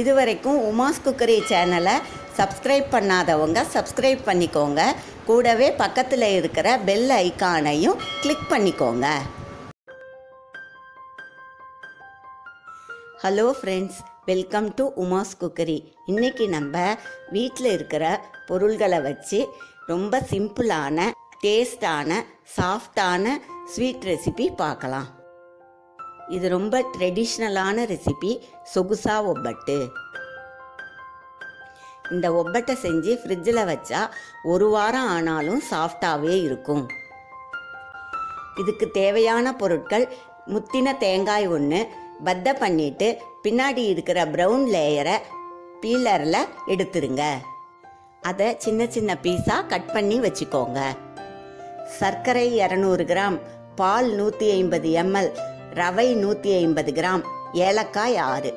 இதுவரைக்கும் உமாஸ் குக்கரி சேனலை சப்ஸ்கிரைப் பண்ணாதவங்க சப்ஸ்கிரைப் பண்ணிக்கோங்க. கூடவே பக்கத்தில் இருக்கிற பெல் ஐக்கானையும் கிளிக் பண்ணிக்கோங்க. Hello friends welcome to Uma's cookery. இன்றைக்கி நம்ம வீட்டில் இருக்கிற பொருள்களை வச்சு ரொம்ப சிம்பிளான டேஸ்டான சாஃப்டான ஸ்வீட் ரெசிபி பார்க்கலாம். இது ரொம்ப ட்ரெடிஷ்னலான ரெசிபி சொகுசா ஒப்பட்டு இந்த ஒப்பட்டை செஞ்சு ஃப்ரிட்ஜில் வச்சா ஒரு வாரம் ஆனாலும் சாஃப்டாகவே இருக்கும். இதுக்கு தேவையான பொருட்கள் முத்தின தேங்காய் ஒன்று பத்த பண்ணிட்டு பின்னாடி இருக்கிற ப்ரௌன் லேயரை பீலரில் எடுத்துருங்க அதை சின்ன சின்ன பீஸாக கட் பண்ணி வச்சுக்கோங்க. சர்க்கரை இரநூறு கிராம் பால் நூற்றி ஐம்பது எம்எல் ரவை நூற்றி ஐம்பது கிராம் ஏலக்காய் ஆறு.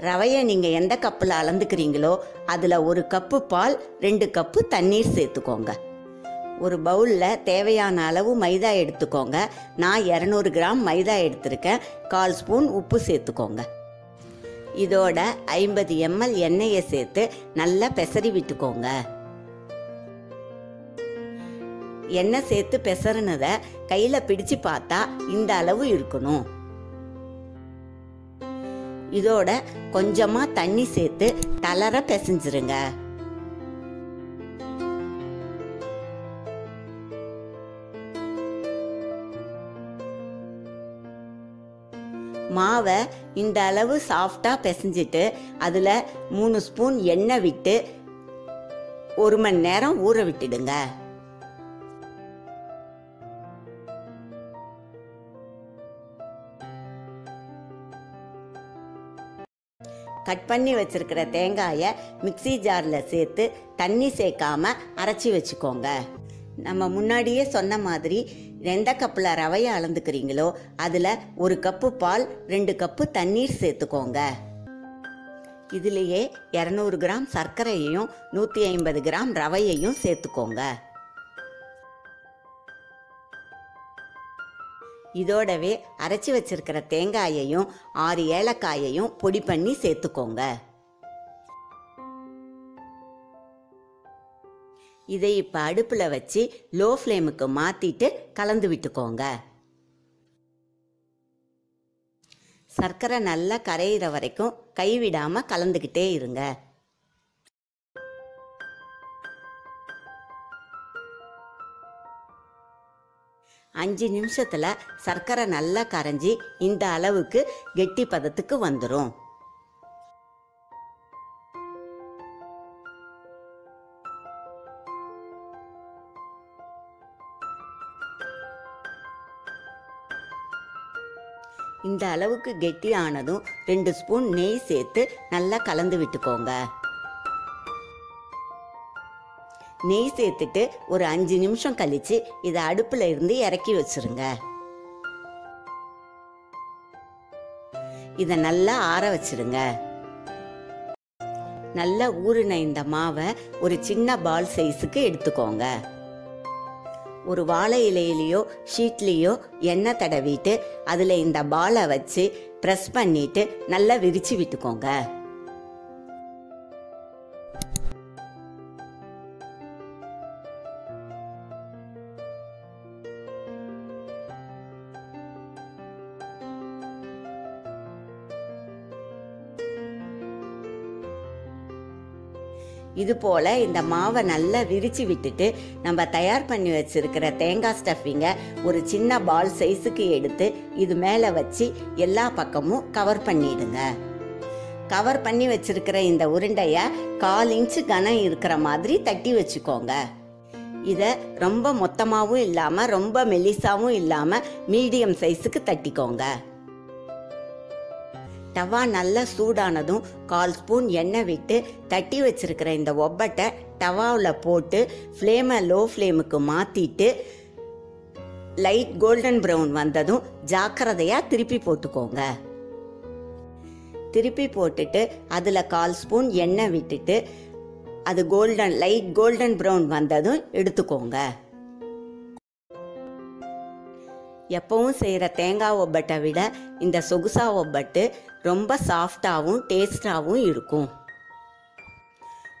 ரவையை நீங்கள் எந்த கப்பில் அளந்துக்கிறீங்களோ அதில் ஒரு கப்பு பால் ரெண்டு கப்பு தண்ணீர் சேர்த்துக்கோங்க. ஒரு பவுலில் தேவையான அளவு மைதா எடுத்துக்கோங்க. நான் இரநூறு கிராம் மைதா எடுத்திருக்கேன். கால் ஸ்பூன் உப்பு சேர்த்துக்கோங்க. இதோட ஐம்பது எம்எல் எண்ணெயை சேர்த்து நல்லா பெசரி விட்டுக்கோங்க. எண்ணெய் சேர்த்து பெசறினதை கையில் பிடிச்சு பார்த்தா இந்த அளவு இருக்கணும். இதோட கொஞ்சமா தண்ணி சேர்த்து தளர பிசைஞ்சிருங்க. மாவை இந்த அளவு சாஃப்டாக பிசைஞ்சிட்டு அதில் மூணு ஸ்பூன் எண்ணெய் விட்டு ஒரு மணி நேரம் ஊற விட்டுடுங்க. கட் பண்ணி வச்சிருக்கிற தேங்காயை மிக்சி ஜாரில் சேர்த்து தண்ணி சேர்க்காம அரைச்சி வச்சுக்கோங்க. நம்ம முன்னாடியே சொன்ன மாதிரி எந்த கப்பில் ரவையை அளந்துக்கிறீங்களோ அதில் ஒரு கப்பு பால் ரெண்டு கப்பு தண்ணீர் சேர்த்துக்கோங்க. இதுலேயே இரநூறு கிராம் சர்க்கரையையும் நூற்றி ஐம்பது கிராம் ரவையையும் சேர்த்துக்கோங்க. இதோடவே அரைச்சி வச்சிருக்கிற தேங்காயையும் ஆறு ஏலக்காயையும் பொடி பண்ணி சேர்த்துக்கோங்க. இதை இப்போ அடுப்பில் வச்சு லோ ஃப்ளேமுக்கு மாற்றிட்டு கலந்து விட்டுக்கோங்க. சர்க்கரை நல்லா கரையிற வரைக்கும் கைவிடாமல் கலந்துக்கிட்டே இருங்க. அஞ்சு நிமிஷத்தில் சர்க்கரை நல்லா கரைஞ்சி இந்த அளவுக்கு கெட்டி பதத்துக்கு வந்துடும் இந்த அளவுக்கு கெட்டி ஆனதும் ரெண்டு ஸ்பூன் நெய் சேர்த்து நல்லா கலந்து விட்டுக்கோங்க. நெய் சேர்த்துட்டு ஒரு அஞ்சு நிமிஷம் கழிச்சு இதை அடுப்பில் இருந்து இறக்கி வச்சிருங்க. இதை நல்லா ஆற வச்சிருங்க. நல்லா ஊறின இந்த மாவை ஒரு சின்ன பால் சைஸுக்கு எடுத்துக்கோங்க. ஒரு வாழை இலையிலையோ ஷீட்லேயோ எண்ணெய் தடவிட்டு அதில் இந்த பாலை வச்சு ப்ரெஸ் பண்ணிட்டு நல்லா விரிச்சு விட்டுக்கோங்க. இது போல் இந்த மாவை நல்லா விரித்து விட்டுட்டு நம்ம தயார் பண்ணி வச்சுருக்கிற தேங்காய் ஸ்டஃபிங்கை ஒரு சின்ன பால் சைஸுக்கு எடுத்து இது மேலே வச்சு எல்லா பக்கமும் கவர் பண்ணிடுங்க. கவர் பண்ணி வச்சுருக்கிற இந்த உருண்டையை கால் இன்ச்சு கனம் இருக்கிற மாதிரி தட்டி வச்சுக்கோங்க. இதை ரொம்ப மொத்தமாகவும் இல்லாமல் ரொம்ப மெலிசாவும் இல்லாமல் மீடியம் சைஸுக்கு தட்டிக்கோங்க. டவா நல்லா சூடானதும் கால் ஸ்பூன் எண்ணெய் விட்டு தட்டி வச்சிருக்கிற இந்த ஒப்பட்டை டவாவில் போட்டு ஃப்ளேமை லோ ஃப்ளேமுக்கு மாற்றிட்டு லைட் கோல்டன் ப்ரௌன் வந்ததும் ஜாக்கிரதையாக திருப்பி போட்டுக்கோங்க. திருப்பி போட்டுட்டு அதில் கால் ஸ்பூன் எண்ணெய் விட்டுட்டு அது கோல்டன் லைட் கோல்டன் ப்ரௌன் வந்ததும் எடுத்துக்கோங்க. எப்பவும் செய்கிற தேங்காய் ஒப்பட்டை விட இந்த சொகுசா ஒப்பட்டு ரொம்ப சாஃப்டாகவும் டேஸ்டாகவும் இருக்கும்.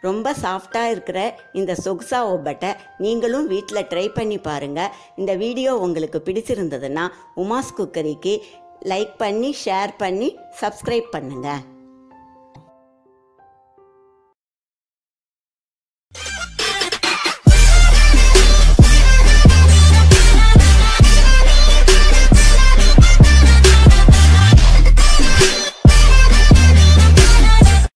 ரொம்ப சாஃப்டாக இருக்கிற இந்த சொகுசா ஒப்பட்டை நீங்களும் வீட்டில் ட்ரை பண்ணி பாருங்கள் இந்த வீடியோ உங்களுக்கு பிடிச்சிருந்ததுன்னா உமாஸ் குக்கரிக்கு லைக் பண்ணி ஷேர் பண்ணி சப்ஸ்கிரைப் பண்ணுங்கள்